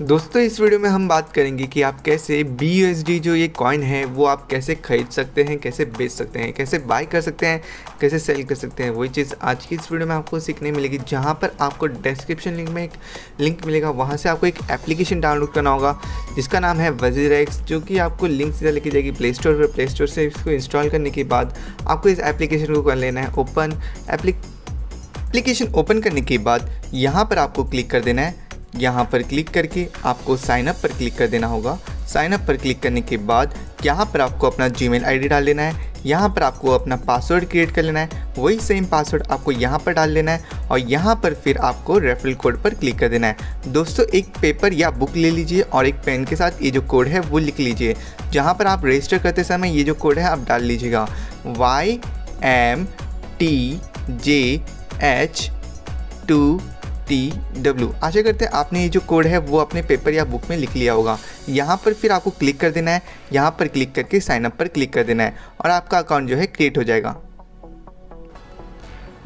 दोस्तों, इस वीडियो में हम बात करेंगे कि आप कैसे बी जो ये कॉइन है, वो आप कैसे खरीद सकते हैं, कैसे बेच सकते हैं, कैसे बाय कर सकते हैं, कैसे सेल कर सकते हैं, वही चीज़ आज की इस वीडियो में आपको सीखने मिलेगी, जहाँ पर आपको डिस्क्रिप्शन लिंक में एक लिंक मिलेगा, वहाँ से आपको एक एप्लीकेशन डाउनलोड करना होगा, जिसका नाम है वज़ीर एक्स जो कि आपको लिंक सीधा लेके जाएगी प्ले स्टोर पर। प्ले स्टोर से इसको इंस्टॉल करने के बाद आपको इस एप्लीकेशन को कर लेना है ओपन एप्लीकेशन ओपन करने के बाद यहाँ पर आपको क्लिक कर देना है। यहाँ पर क्लिक करके आपको साइन अप पर क्लिक कर देना होगा। साइन अप पर क्लिक करने के बाद यहाँ पर आपको अपना जीमेल आईडी डाल लेना है। यहाँ पर आपको अपना पासवर्ड क्रिएट कर लेना है। वही सेम पासवर्ड आपको यहाँ पर डाल लेना है और यहाँ पर फिर आपको रेफरल कोड पर क्लिक कर देना है। दोस्तों, एक पेपर या बुक ले लीजिए और एक पेन के साथ ये जो कोड है वो लिख लीजिए। जहाँ पर आप रजिस्टर करते समय ये जो कोड है आप डाल लीजिएगा। Y M T J H two T W आशा करते हैं आपने ये जो कोड है, वो अपने पेपर या बुक में लिख लिया होगा। यहाँ पर फिर आपको क्लिक कर देना है। यहाँ पर क्लिक करके साइन अप पर क्लिक कर देना है और आपका अकाउंट जो है क्रिएट हो जाएगा।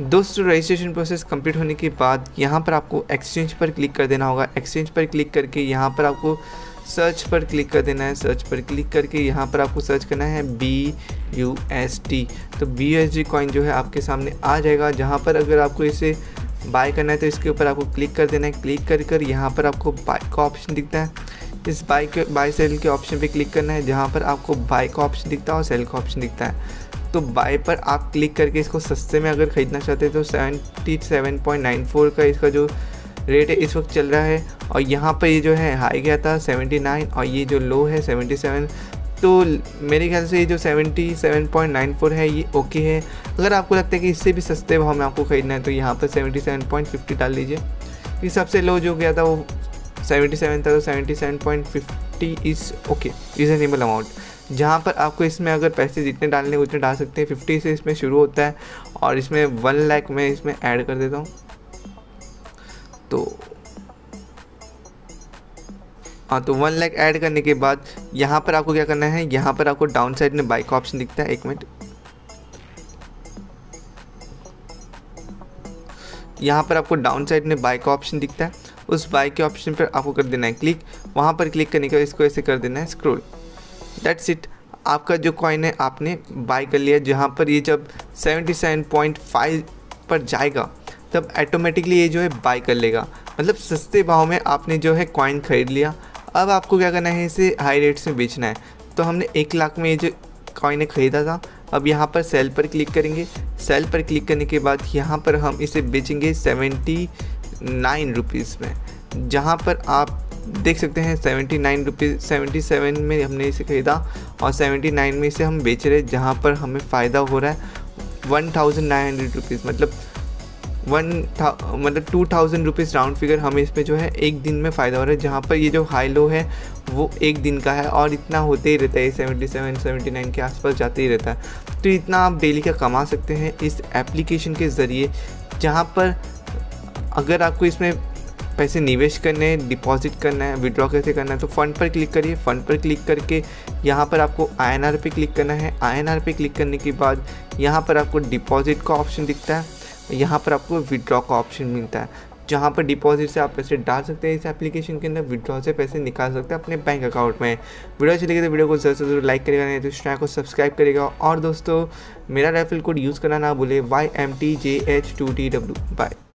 दोस्तों रजिस्ट्रेशन प्रोसेस कंप्लीट होने के बाद यहाँ पर आपको एक्सचेंज पर क्लिक कर देना होगा। एक्सचेंज पर क्लिक करके यहाँ पर आपको सर्च पर क्लिक कर देना है। सर्च पर क्लिक करके यहाँ पर आपको सर्च करना है बी यू एस टी तो बी एस डी कॉइन जो है आपके सामने आ जाएगा। जहाँ पर अगर आपको इसे बाय करना है तो इसके ऊपर आपको क्लिक कर देना है। क्लिक कर कर यहाँ पर आपको बाय का ऑप्शन दिखता है। इस बाय के, बाय सेल के ऑप्शन पे क्लिक करना है, जहाँ पर आपको बाय का ऑप्शन दिखता है और सेल का ऑप्शन दिखता है। तो बाय पर आप क्लिक करके इसको सस्ते में अगर ख़रीदना चाहते हैं तो seventy seven point nine four का इसका जो रेट है, इस वक्त चल रहा है। और यहाँ पर ये जो है, हाई गया था सेवेंटी नाइन और ये जो लो है सेवेंटी सेवन तो मेरे ख्याल से ये जो 77.94 है, ये ओके है। अगर आपको लगता है कि इससे भी सस्ते भाव में आपको ख़रीदना है तो यहाँ पर 77.50 डाल लीजिए ये सबसे लो जो गया था वो 77 था तो 77.50 इज़ ओके रिजनेबल अमाउंट जहाँ पर आपको इसमें अगर पैसे जितने डालने उतने डाल सकते हैं। फिफ्टी से इसमें शुरू होता है और इसमें वन लाख में इसमें ऐड कर देता हूँ। तो हाँ तो वन लैख ऐड करने के बाद यहाँ पर आपको क्या करना है? यहाँ पर आपको डाउन साइड में बाइक ऑप्शन दिखता है, एक मिनट यहाँ पर आपको डाउन साइड में बाइक का ऑप्शन दिखता है। उस बाइक के ऑप्शन पर आपको कर देना है क्लिक वहाँ पर क्लिक करने के बाद इसको ऐसे कर देना है स्क्रोल डेट्स इट आपका जो कॉइन है, आपने बाय कर लिया जहाँ पर ये जब 77.5 पर जाएगा, तब ऑटोमेटिकली ये जो है बाय कर लेगा। मतलब सस्ते भाव में आपने जो है कॉइन ख़रीद लिया। अब आपको क्या करना है, इसे हाई रेट्स में बेचना है। तो हमने एक लाख में ये जो कॉइन ख़रीदा था, अब यहाँ पर सेल पर क्लिक करेंगे। सेल पर क्लिक करने के बाद यहाँ पर हम इसे बेचेंगे सेवेंटी नाइन रुपीज़ में। जहाँ पर आप देख सकते हैं seventy nine rupees seventy seven में हमने इसे ख़रीदा और सेवेंटी नाइन में इसे हम बेच रहे जहाँ पर हमें फ़ायदा हो रहा है one thousand nine hundred rupees मतलब वन मतलब two thousand rupees round figure हमें इसमें जो है एक दिन में फ़ायदा हो रहा है। जहाँ पर ये जो हाई लो है, वो एक दिन का है और इतना होते ही रहता है सेवेंटी सेवन सेवेंटी नाइन के आसपास जाते ही रहता है। तो इतना आप डेली का कमा सकते हैं इस एप्लीकेशन के ज़रिए, जहाँ पर अगर आपको इसमें पैसे निवेश करने हैं डिपॉजिट करना है विड्रॉ कैसे करना है तो फ़ंड पर क्लिक करिए। फ़ंड पर क्लिक करके यहाँ पर आपको आई एन आर पे क्लिक करना है। आई एन आर पे क्लिक करने के बाद यहाँ पर आपको डिपॉजिट का ऑप्शन दिखता है। यहाँ पर आपको विड्रॉ का ऑप्शन मिलता है। जहाँ पर डिपॉजिट से आप पैसे डाल सकते हैं इस एप्लीकेशन के अंदर विड्रॉ से पैसे निकाल सकते हैं अपने बैंक अकाउंट में। वीडियो अच्छी लगी तो वीडियो को ज़रूर से ज़रूर लाइक करेगा नहीं तो चैनल को सब्सक्राइब करेगा और दोस्तों, मेरा रेफरल कोड यूज़ करना ना भूले Y M T J H two T W bye